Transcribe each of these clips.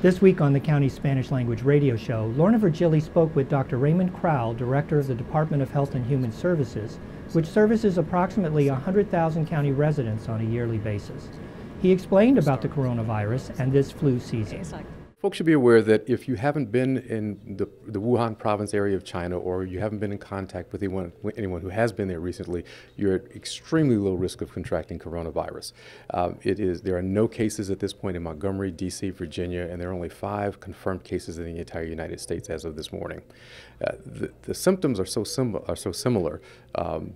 This week on the county's Spanish language radio show, Lorna Virgili spoke with Dr. Raymond Crowel, Director of the Department of Health and Human Services, which services approximately 100,000 county residents on a yearly basis. He explained about the coronavirus and this flu season. Folks should be aware that if you haven't been in the, the Wuhan province area of China or you haven't been in contact with anyone, anyone who has been there recently, you're at extremely low risk of contracting coronavirus. Uh, it is, there are no cases at this point in Montgomery, D.C., Virginia, and there are only five confirmed cases in the entire United States as of this morning. Uh, the, the, symptoms are so, sim- are so similar, um,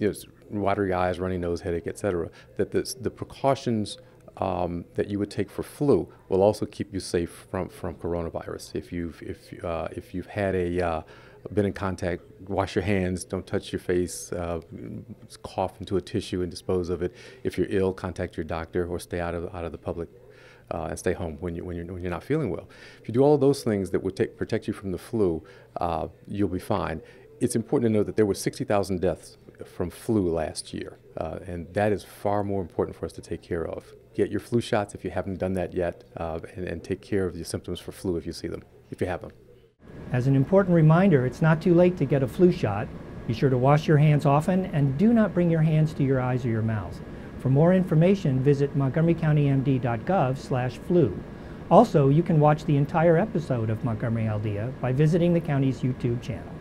you know, watery eyes, runny nose, headache, etc., that this, the precautions um, that you would take for flu will also keep you safe from, from coronavirus. If you've, if, uh, if you've had a, uh, been in contact, wash your hands, don't touch your face, uh, cough into a tissue and dispose of it. If you're ill, contact your doctor or stay out of, out of the public uh, and stay home when, you, when, you're, when you're not feeling well. If you do all of those things that would take, protect you from the flu, uh, you'll be fine. It's important to know that there were 60,000 deaths from flu last year, uh, and that is far more important for us to take care of get your flu shots if you haven't done that yet, uh, and, and take care of your symptoms for flu if you see them, if you have them. As an important reminder, it's not too late to get a flu shot. Be sure to wash your hands often and do not bring your hands to your eyes or your mouth. For more information, visit montgomerycountymd.gov slash flu. Also, you can watch the entire episode of Montgomery Al Dia by visiting the county's YouTube channel.